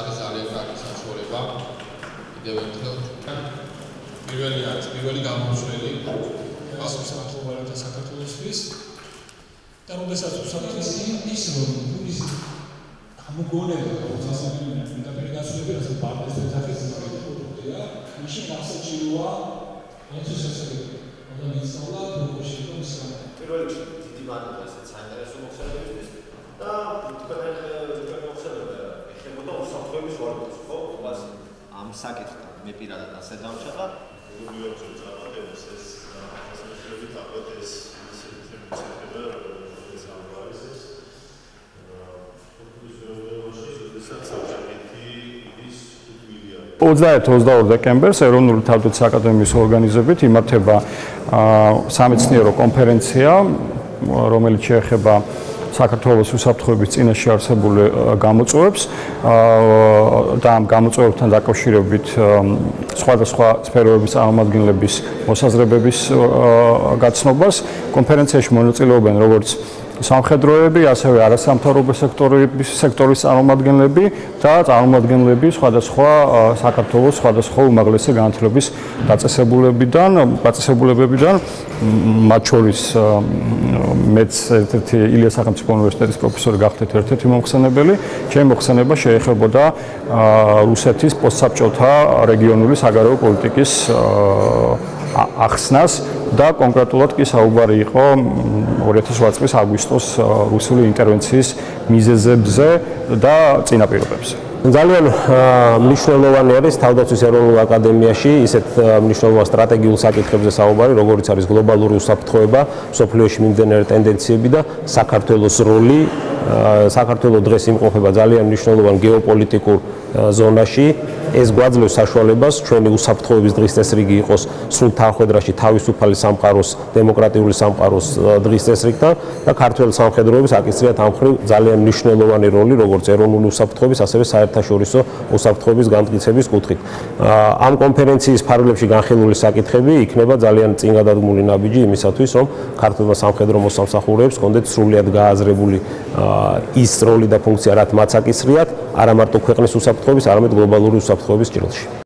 არის ძალიან კარგი საშუალება. კიდევ ერთხელ პირველი არის პირველი გამომშველი. გასულ საქართველოს საქართველოსთვის. და როდესაც უსაფრთხოების ის რომ ის ამოგონება მოსასწრებელი უნდა პერიგასულები რასაც პარტნიორს ეძახის პროდუქტია მაშინ გასაჭიროა ეს შესაძლებელი. უნდა მისწავლა როგორ შეიძლება ისაა პირველ რიგში დიდი მადლობა ესეც საინტერესო მოხსენებისთვის. და თქვენ ვარდებს ხო? ყობას ამ საკითხთან. მე პირადად ასე დავჭერა რუბიო წავადებს ეს ასეთები თაბოთ ეს ისეთი თემები ეს ამბარის ეს სადაც 21-22 დეკემბერს ეროვნული თავდაცვის აკადემიის ორგანიზებით იმართება სამეცნიერო კონფერენცია, რომელიც შეეხება საქართველოს უსაფრთხოების წინაშე არსებული გამოწვევებს. და ამ გამოწვევებთან დაკავშირებით სხვადასხვა სფეროების წარმომადგენლების მოსაზრებების გაცნობას კონფერენციაში მონაწილეობენ როგორც სამხედროები, ასევე არასამთავრობო სექტორების სექტორის წარმომადგენლები და წარმომადგენლები სხვადასხვა საქართველოს სხვადასხვა უმაღლესი განათლების დაწესებულებიდან, დაწესებულებებიდან, მათ შორის მეც ერთ-ერთი ილია სახელმწიფო უნივერსიტეტის პროფესორი გახდეთ ერთ-ერთი მომხსენებელი. ჩემი მოხსენება შეეხებოდა რუსეთის პოსტსაბჭოთა რეგიონული საგარეო პოლიტიკის ახსნას და კონკრეტულად კი საუბარი იყო 2008 წლის აგვისტოს რუსული ინტერვენციის მიზეზებზე და წინაპირობებზე. ძალიან მნიშვნელოვანი არის თავდაცვის ეროვნულ აკადემიაში ისეთ მნიშვნელოვან სტრატეგიულ საკითხებზე საუბარი, როგორიც არის გლობალური უსაფრთხოება, სოფლიოში მიმდინარე ტენდენციები და საქართველოს როლი. საქართველოს დღეს იმყოფება ძალიან მნიშვნელოვან გეოპოლიტიკურ ზონაში. ეს გვაძლევს საშუალებას ჩვენი უსაფრთხოების დღის წესრიგი იყოს სულ თანხwebdriverში თავისუფალი სამყაროს დემოკრატიული სამყაროს დღის წესრიგთან და ქართულ სამხედროების აკისრიათ ამ ხრივ ძალიან მნიშვნელოვანი როლი როგორც ეროვნული უსაფრთხოების ასევე საერთაშორისო უსაფრთხოების განმტკიცების კუთხით. ამ კონფერენციის ფარგლებში განხილული საკითხები იქნება ძალიან წინგადადგმული ნაბიჯი იმისათვის რომ ქართულმა სამხედრო მოსამსახურეებს კონდეთ სრულიად გააზრებული ის როლი და ფუნქცია რაც მათ აკისრიათ არა მარტო ქვეყნის უსაფრთხოების არამედ გლობალური უსაფრთხოების უსაფრთხოების ჭრილში.